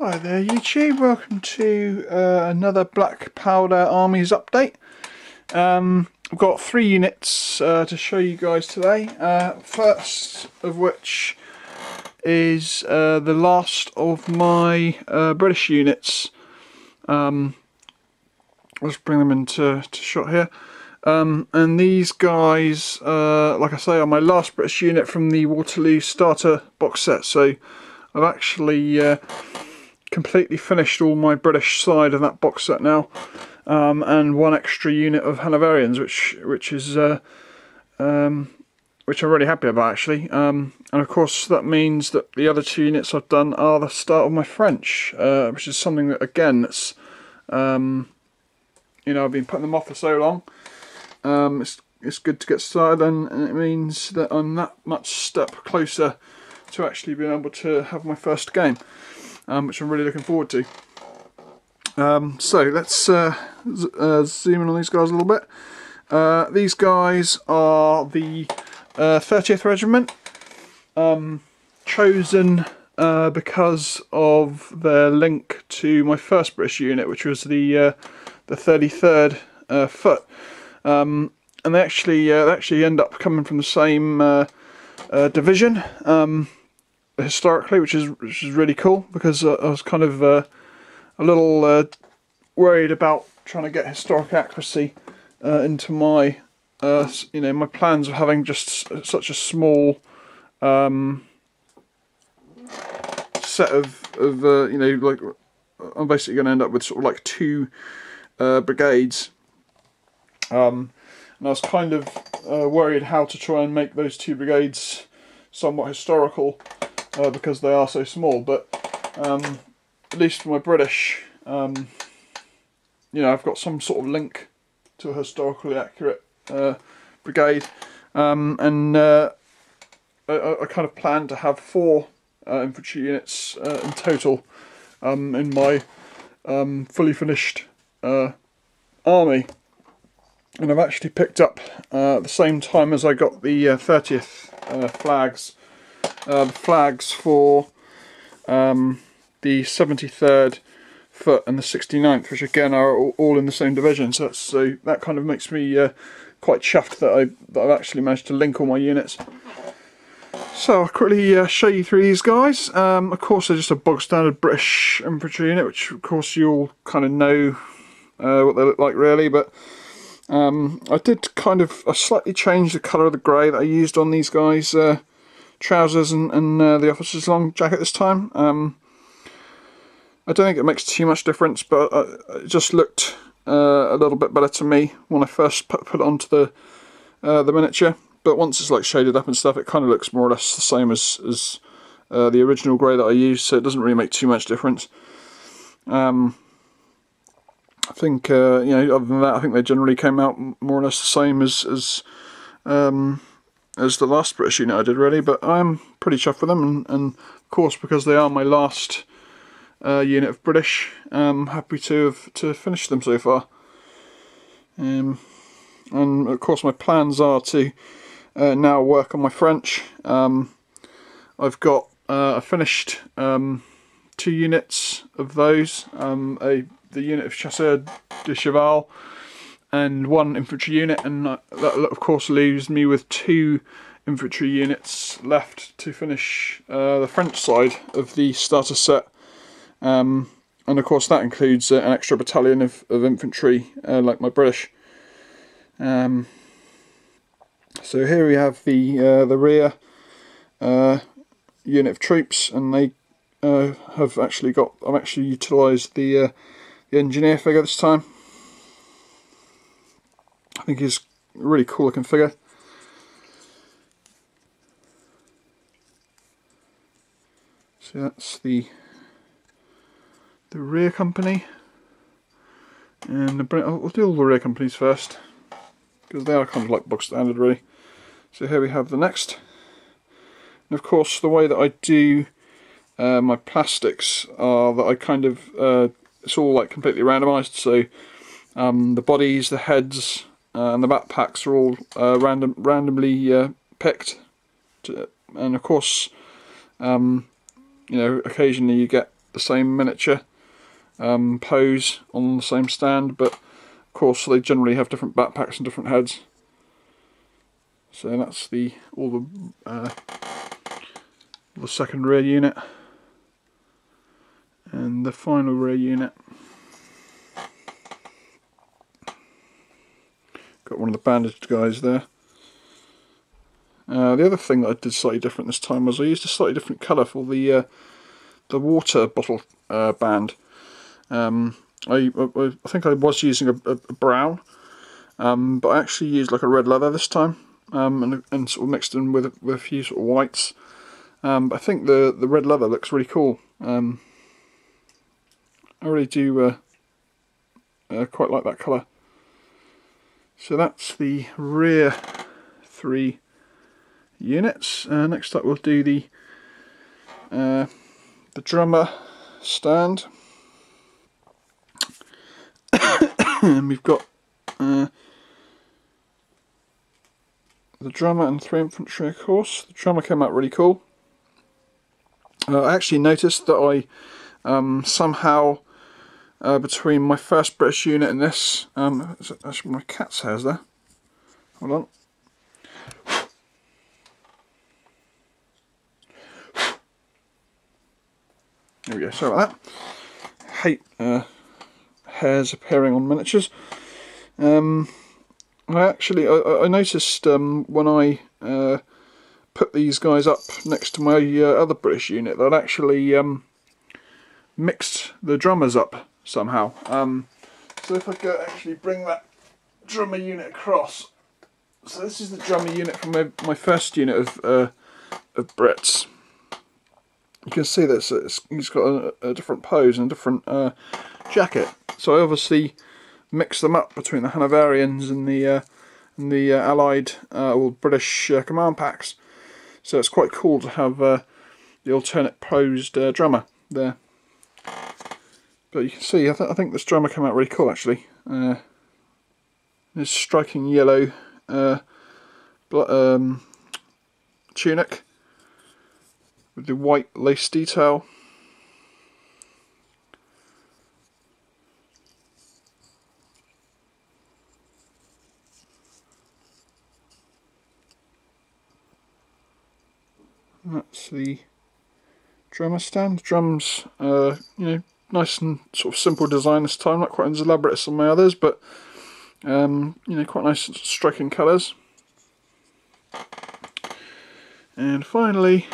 Hi there YouTube, welcome to uh, another Black Powder Armies update. Um, I've got three units uh, to show you guys today. Uh, first of which is uh, the last of my uh, British units. Um, let's bring them into to shot here. Um, and these guys, uh, like I say, are my last British unit from the Waterloo starter box set. So I've actually completely finished all my British side of that box set now, um, and one extra unit of Hanoverians, which which is uh, um, which I'm really happy about actually. Um, and of course that means that the other two units I've done are the start of my French, uh, which is something that again um, you know I've been putting them off for so long. Um, it's it's good to get started, and, and it means that I'm that much step closer to actually being able to have my first game um, which I'm really looking forward to. Um, so let's uh, uh, zoom in on these guys a little bit. Uh, these guys are the 30th uh, Regiment, um, chosen uh, because of their link to my first British unit, which was the uh, the 33rd Foot. Um, and they actually they actually end up coming from the same division. Um, historically, which is which is really cool because uh, I was kind of uh, a little uh, worried about trying to get historic accuracy uh, into my uh, you know my plans of having just such a small um, set of of uh, you know like I'm basically going to end up with sort of like two brigades. Um, and I was kind of worried how to try and make those two brigades somewhat historical uh, because they are so small. But um, at least for my British, um, you know, I've got some sort of link to a historically accurate uh, brigade, um, and uh, I, I, kind of plan to have four uh, infantry units uh, in total um, in my um, fully finished uh, army. And I've actually picked up at the same time as I got the 30th flags uh, flags for um, the 73rd foot and the 69th, which again are all in the same division. So, so that kind of makes me uh, quite chuffed that, I, that I've actually managed to link all my units. So I'll quickly uh, show you through these guys. Um, of course they're just a bog standard British infantry unit, which of course you all kind of know uh, what they look like really, but um, I did kind of, I slightly changed the colour of the grey that I used on these guys uh, trousers and, and uh, the officer's long jacket this time. Um, I don't think it makes too much difference, but uh, it just looked uh, a little bit better to me when I first put, put it onto the uh, the miniature. But once it's like shaded up and stuff, it kind of looks more or less the same as as uh, the original grey that I used, so it doesn't really make too much difference. Um, I think uh, you know, other than that, I think they generally came out more or less the same as as um, as the last British unit I did really, but I'm pretty chuffed with them, and, and of course because they are my last uh, unit of British, I'm happy to have to finish them so far. Um, and of course my plans are to uh, now work on my French. Um, I've got uh, I finished um, two units of those, um, a the unit of Chasseur de Cheval and one infantry unit and that of course leaves me with two infantry units left to finish uh, the French side of the starter set. Um, and of course that includes uh, an extra battalion of, of infantry uh, like my British. Um, so here we have the uh, the rear uh, unit of troops and they uh, have actually got I've actually utilised the, the engineer figure this time think he's a really cool looking figure. So that's the the rear company, and the, I'll do all the rear companies first because they are kind of like book standard really. So here we have the next, and of course the way that I do uh, my plastics are that I kind of uh, it's all like completely randomized. So um, the bodies, the heads, and the backpacks are all uh, random, randomly uh, picked. To, and of course, um, you know, occasionally you get the same miniature um, pose on the same stand, but of course they generally have different backpacks and different heads. So that's the all the uh, the second rear unit and the final rear unit. Got one of the bandaged guys there. Uh, the other thing that I did slightly different this time was I used a slightly different colour for the uh, the water bottle uh, band. Um, I, I, I, think I was using a, a brown, um, but I actually used like a red leather this time, um, and, and sort of mixed in with with a few sort of whites. Um, I think the the red leather looks really cool. Um, I really do uh, uh, quite like that colour. So that's the rear three units. Uh, next up we'll do the uh, the drummer stand. and we've got uh, the drummer and three infantry of course. The drummer came out really cool. Uh, I actually noticed that I um, somehow uh, between my first British unit and this, um, actually my cat's hairs there. Hold on. There we go, sorry about that. Hate uh, hairs appearing on miniatures. Um, I actually, I, I noticed um, when I uh, put these guys up next to my uh, other British unit that actually um, mixed the drummers up somehow. Um, so if I go actually bring that drummer unit across, so this is the drummer unit from my, my first unit of, uh, of Brits you can see that it's, he's got a, a, different pose and a different uh, jacket. So I obviously mix them up between the Hanoverians and the uh, and the uh, Allied uh, or British uh, command packs. So it's quite cool to have the alternate posed drummer there. But you can see, I, th I, think this drummer came out really cool actually. Uh, this striking yellow um, tunic with the white lace detail. that's the drummer stand. Drums, uh, you know, nice and sort of simple design this time, not quite as elaborate as some of my others, but um, you know, quite nice striking colours. And finally,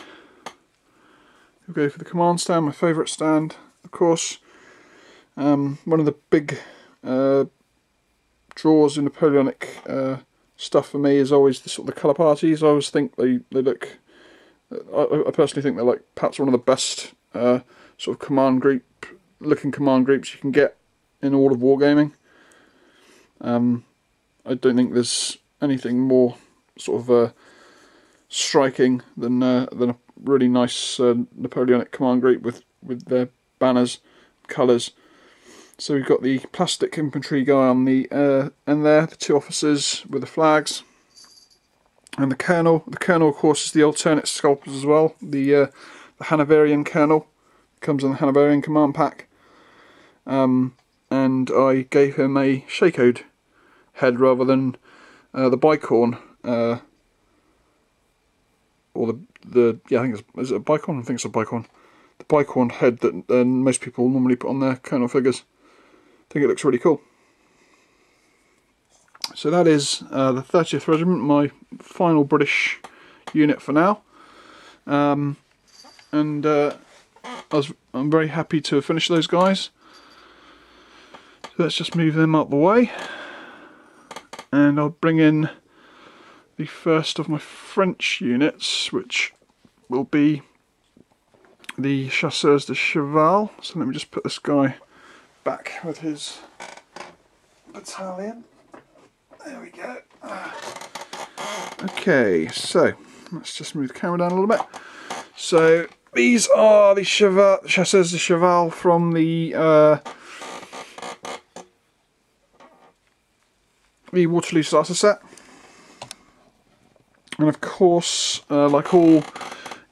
We'll go for the command stand, my favourite stand, of course. Um, one of the big uh, draws in Napoleonic uh, stuff for me is always the sort of the colour parties. I always think they, they look, I, I personally think they're like perhaps one of the best uh, sort of command group, looking command groups you can get in all of wargaming. Um, I don't think there's anything more sort of uh, striking than uh, than a really nice uh, Napoleonic command group with with their banners, colours. So we've got the plastic infantry guy on the uh, and there, the two officers with the flags, and the colonel. The colonel, of course, is the alternate sculptors as well. The uh, the Hanoverian colonel comes in the Hanoverian command pack. Um, and I gave him a Shakode head rather than uh, the bicorn uh, or the the yeah I think it's is it a bicorn? I think it's a bicorn. The bicorn head that uh, most people normally put on their colonel figures. I think it looks really cool. So that is uh, the 30th Regiment, my final British unit for now. Um, and uh, I was, I'm very happy to finish those guys. So let's just move them out the way. And I'll bring in the first of my French units, which will be the Chasseurs de Cheval. So let me just put this guy back with his battalion. There we go. Okay, so let's just move the camera down a little bit. So these are the Cheval, Chasseurs de Cheval from the uh, the Waterloo starter set. And of course, uh, like all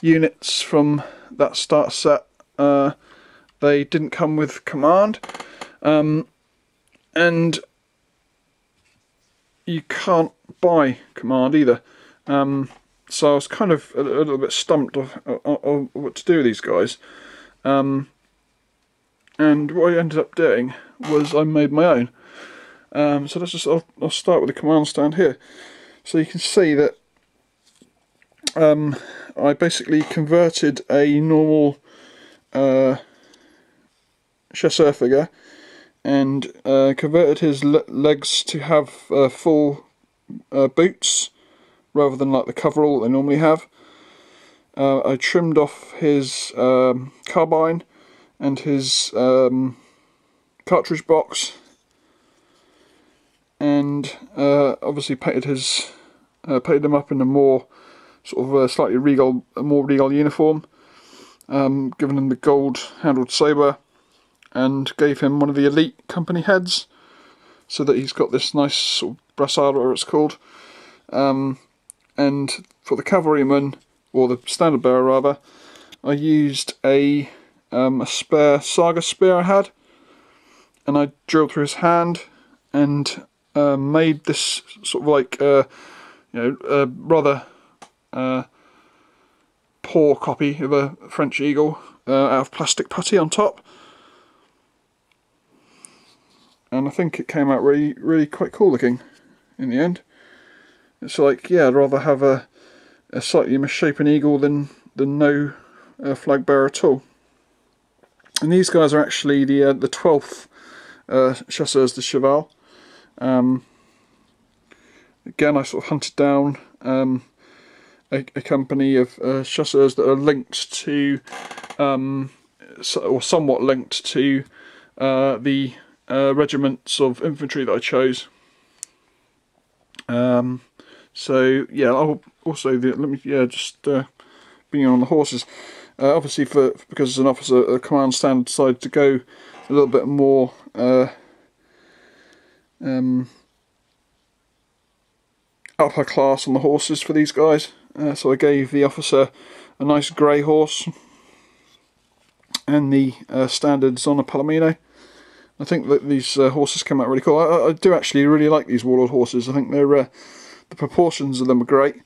units from that start set, uh, they didn't come with command, um, and you can't buy command either. Um, so I was kind of a, a little bit stumped of, of, of, what to do with these guys. Um, and what I ended up doing was I made my own. Um, so let's just I'll, I'll, start with the command stand here. So you can see that um, I basically converted a normal uh, chasseur figure and uh, converted his le legs to have uh, full uh, boots rather than like the coverall they normally have. Uh, I trimmed off his um, carbine and his um, cartridge box and uh, obviously painted his uh, painted him up in a more sort of a slightly regal, a more regal uniform, um, given him the gold handled saber, and gave him one of the elite company heads, so that he's got this nice sort of brassard, whatever it's called. Um, and for the cavalryman, or the standard bearer rather, I used a um, a spare saga spear I had, and I drilled through his hand and uh, made this sort of like uh, you know rather uh, poor copy of a French eagle uh, out of plastic putty on top. And I think it came out really, really quite cool looking in the end. It's like, yeah, I'd rather have a, a slightly misshapen eagle than, than no flag bearer at all. And these guys are actually the the 12th uh, Chasseurs de Cheval. Um, again, I sort of hunted down um, a, a, company of uh, chasseurs that are linked to, um, or somewhat linked to, uh, the uh, regiments of infantry that I chose. Um, so yeah, I'll also the, let me yeah just uh, being on the horses. Uh, obviously, for because as an officer, a command stand decided to go a little bit more uh, um, upper class on the horses for these guys. Uh, so I gave the officer a nice grey horse and the uh, standard Zona Palomino. I think that these uh, horses come out really cool. I, I, do actually really like these Warlord horses. I think they're uh, the proportions of them are great,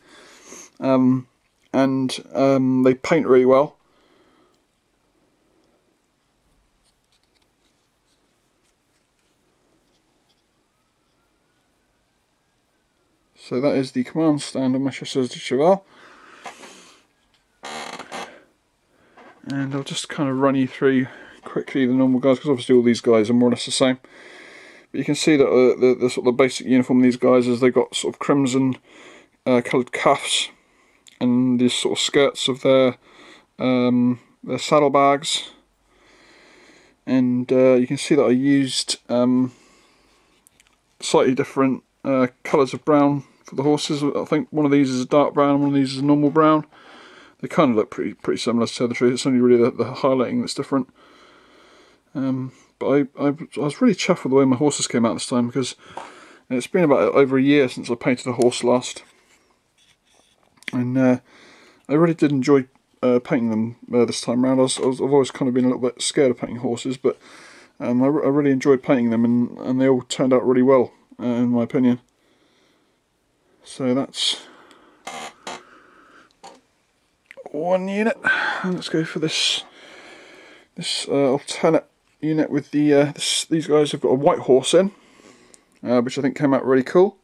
um, and um, they paint really well. So that is the command stand of my Chasseurs de Cheval. And I'll just kind of run you through quickly the normal guys, because obviously all these guys are more or less the same. But you can see that uh, the, the, sort of basic uniform of these guys is they've got sort of crimson uh, coloured cuffs and these sort of skirts of their um, their saddlebags. And uh, you can see that I used um, slightly different uh, colours of brown for the horses. I think one of these is a dark brown, one of these is a normal brown. They kind of look pretty pretty similar to tell the truth. It's only really the, the highlighting that's different. Um, but I, I, I was really chuffed with the way my horses came out this time because it's been about over a year since I painted a horse last. And uh, I really did enjoy uh, painting them uh, this time around. I have always kind of been a little bit scared of painting horses, but um, I, I, really enjoyed painting them and, and they all turned out really well, uh, in my opinion. So that's one unit. And let's go for this this uh, alternate unit with the uh, this, these guys have got a white horse in, uh, which I think came out really cool.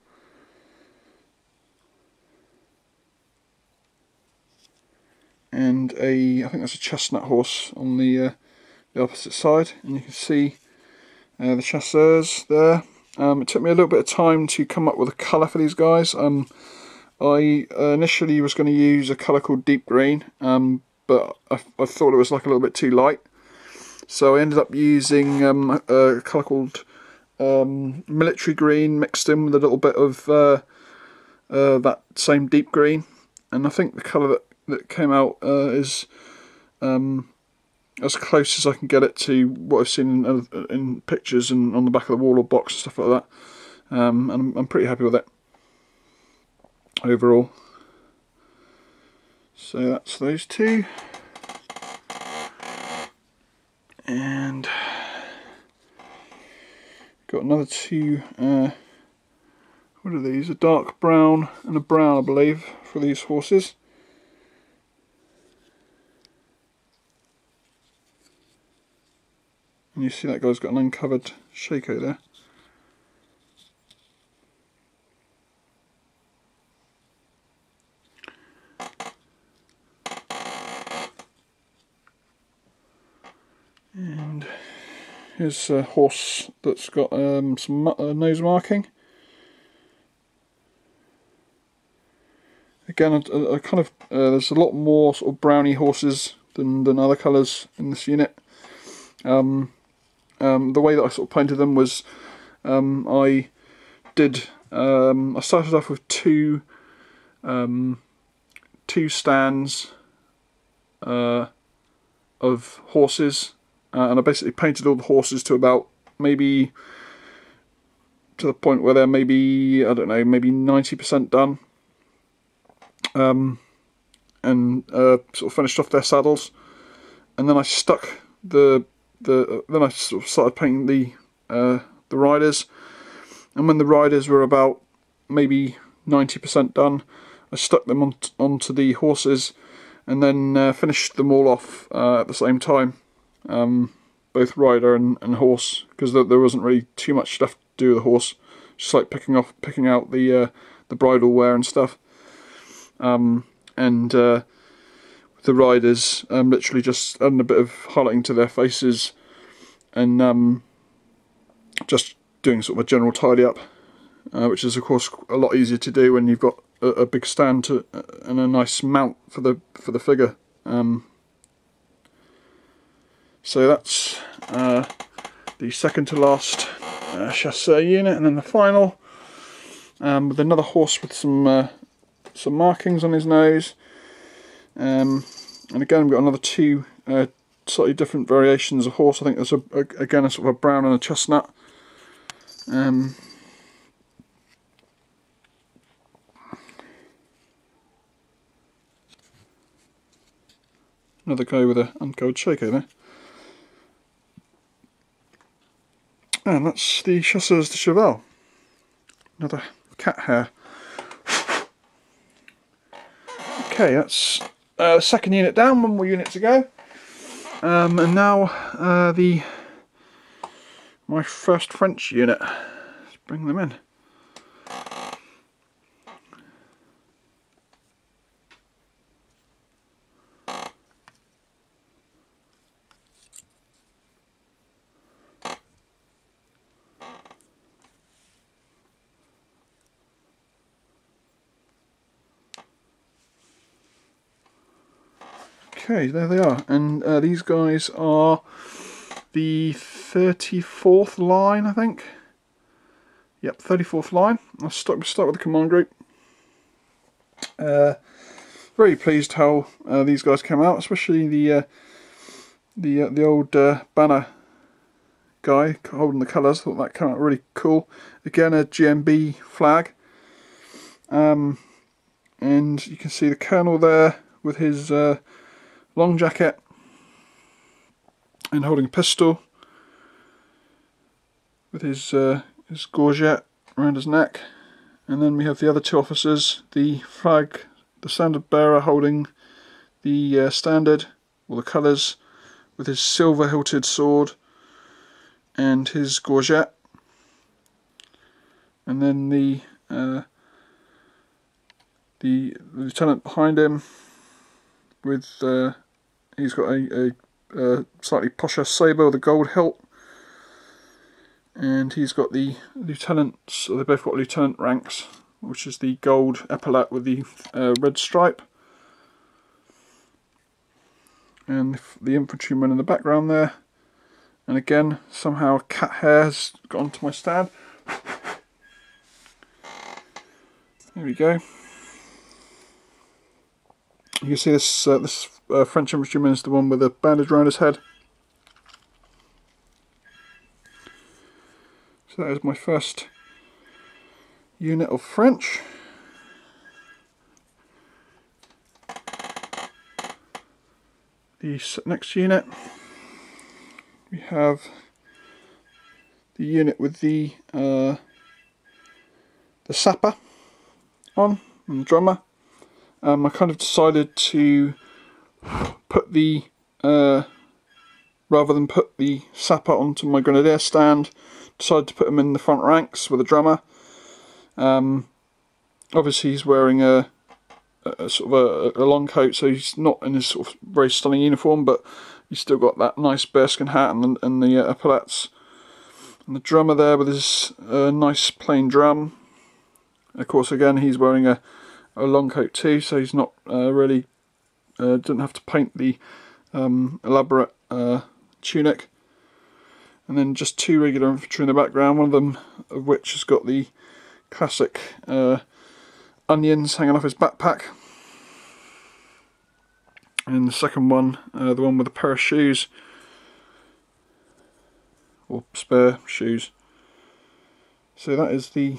And a I think that's a chestnut horse on the uh, the opposite side, and you can see uh, the chasseurs there um, it took me a little bit of time to come up with a colour for these guys. Um, I initially was going to use a colour called deep green, um, but I, I, thought it was like a little bit too light. So I ended up using um, a colour called um, military green mixed in with a little bit of uh, uh, that same deep green. And I think the colour that, that came out uh, is um, as close as I can get it to what I've seen in, uh, in pictures and on the back of the Warlord box and stuff like that. Um, and I'm, pretty happy with it overall. So that's those two. And got another two, uh, what are these? A dark brown and a brown, I believe, for these horses. And you see that guy's got an uncovered shako there. And here's a horse that's got um, some uh, nose marking. Again, a, a kind of uh, there's a lot more sort of browny horses than than other colours in this unit. Um, um, the way that I sort of painted them was um, I did um, I started off with two um, two stands uh, of horses uh, and I basically painted all the horses to about maybe to the point where they're maybe I don't know maybe 90% done. Um, and uh, sort of finished off their saddles. And then I stuck the the then I sort of started painting the uh, the riders and when the riders were about maybe 90% done I stuck them on onto the horses and then uh, finished them all off uh, at the same time um, both rider and, and horse, because there, there, wasn't really too much stuff to do with the horse. Just like picking off, picking out the uh, the bridle wear and stuff. Um, and uh, the riders, um, literally just adding a bit of highlighting to their faces, and um, just doing sort of a general tidy up, uh, which is of course a lot easier to do when you've got a, a big stand to, uh, and a nice mount for the for the figure. Um, so that's uh, the second to last uh, chasseur unit, and then the final um, with another horse with some uh, some markings on his nose. Um, and again, we've got another two uh, slightly different variations of horse. I think there's a, a, again a sort of a brown and a chestnut. Um, another guy with a uncovered shako there. And that's the Chasseurs de Cheval. Another cat hair. Okay, that's uh, second unit down, one more unit to go. Um, and now uh, the my first French unit. Let's bring them in. Okay, there they are. And uh, these guys are the 34th line, I think. Yep, 34th line. I'll start, start with the command group. Uh, very pleased how uh, these guys came out, especially the uh, the uh, the old uh, banner guy holding the colours. Thought that came out really cool. Again, a GMB flag. Um, and you can see the colonel there with his uh, long jacket and holding a pistol with his uh, his gorget around his neck. And then we have the other two officers the flag the standard bearer holding the uh, standard or the colours with his silver hilted sword and his gorget. And then the uh, the lieutenant behind him with uh, he's got a, a, a, slightly posher sabre with a gold hilt. And he's got the lieutenant's they both got lieutenant ranks which is the gold epaulet with the uh, red stripe. And the infantryman in the background there. And again somehow cat hair has got onto my stand. There we go. You can see this uh, this uh, French infantryman is the one with a bandage around his head. So that is my first unit of French. The next unit we have the unit with the uh, the sapper on and the drummer. Um, I kind of decided to put the uh, rather than put the sapper onto my grenadier stand, decided to put him in the front ranks with a drummer. Um, obviously, he's wearing a, a sort of a, a, long coat, so he's not in his sort of very stunning uniform, but he's still got that nice bearskin hat and, and the uh, epaulets. And the drummer there with his uh, nice plain drum. Of course, again, he's wearing a, a long coat too, so he's not uh, really uh, didn't have to paint the um, elaborate uh, tunic. And then just two regular infantry in the background, one of them of which has got the classic uh, onions hanging off his backpack. And the second one, uh, the one with a pair of shoes, or spare shoes. So that is the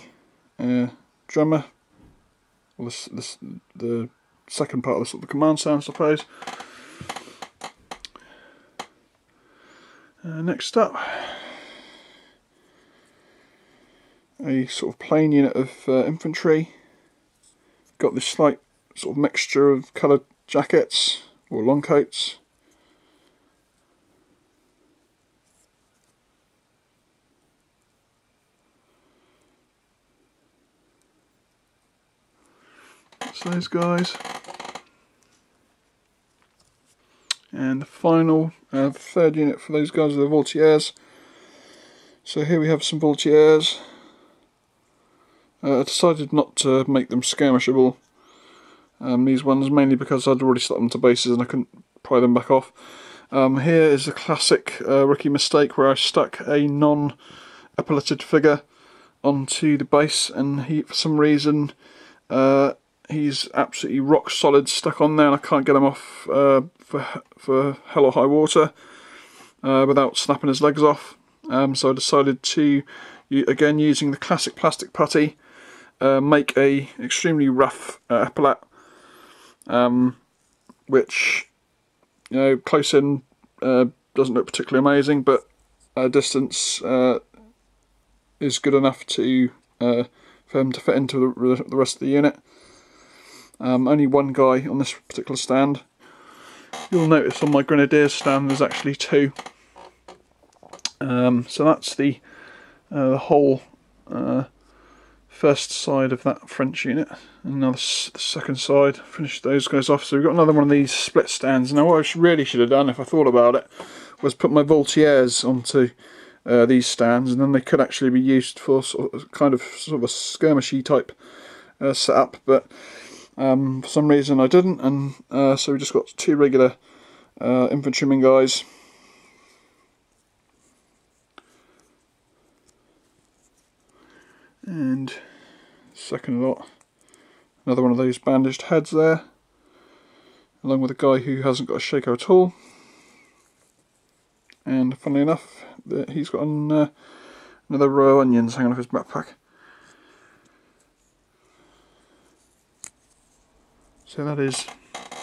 uh, drummer, or the, the, the second part of the, sort of the command sound, I suppose. Uh, next up, a sort of plain unit of uh, infantry. Got this slight sort of mixture of coloured jackets or long coats. That's those guys. And the final, uh, third unit for those guys are the Voltigeurs. So here we have some Voltigeurs. Uh, I decided not to make them skirmishable. Um, these ones mainly because I'd already stuck them to bases and I couldn't pry them back off. Um, here is a classic uh, rookie mistake where I stuck a non-epauletted figure onto the base and he, for some reason, uh, he's absolutely rock solid stuck on there and I can't get him off uh, for, for hell or high water uh, without snapping his legs off. Um, so I decided to, again using the classic plastic putty, uh, make a extremely rough uh, epaulet, um, which you know close in uh, doesn't look particularly amazing, but distance uh, is good enough to uh, for him to fit into the, the rest of the unit. Um, only one guy on this particular stand. You'll notice on my Grenadier stand there's actually two. Um, so that's the uh, the whole uh, first side of that French unit. And now the, second side, finish those guys off. So we've got another one of these split stands. Now what I really should have done if I thought about it was put my Voltigeurs onto uh, these stands and then they could actually be used for sort of, kind of sort of a skirmishy type uh, setup. But um, for some reason I didn't, and uh, so we just got two regular uh, infantrymen guys. And second lot, another one of those bandaged heads there, along with a guy who hasn't got a shako at all. And funnily enough, he's got an, uh, another row of onions hanging off his backpack. So that is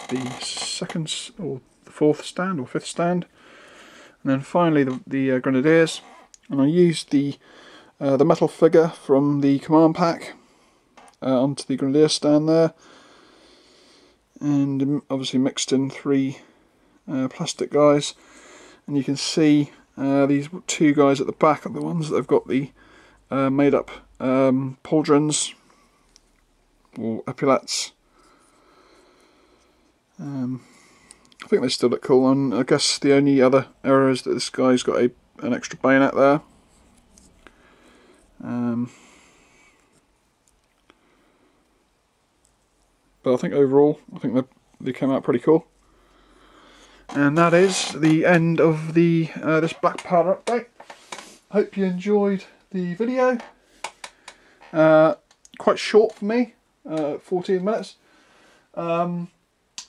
the second or the fourth stand or fifth stand. And then finally the, the uh, Grenadiers. And I used the uh, the metal figure from the command pack uh, onto the Grenadier stand there. And obviously mixed in three uh, plastic guys. And you can see uh, these two guys at the back are the ones that have got the uh, made up um, pauldrons or epaulets um, I think they still look cool, on. I guess the only other error is that this guy's got a an extra bayonet there. Um, but I think overall, I think they they came out pretty cool. And that is the end of the uh, this black powder update. Hope you enjoyed the video. Uh, quite short for me, uh, 14 minutes. Um,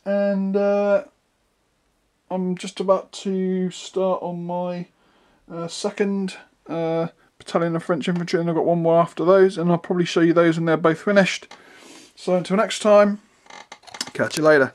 and uh, I'm just about to start on my uh, second uh, battalion of French infantry and I've got one more after those and I'll probably show you those when they're both finished. So until next time, catch you later.